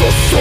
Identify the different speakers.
Speaker 1: と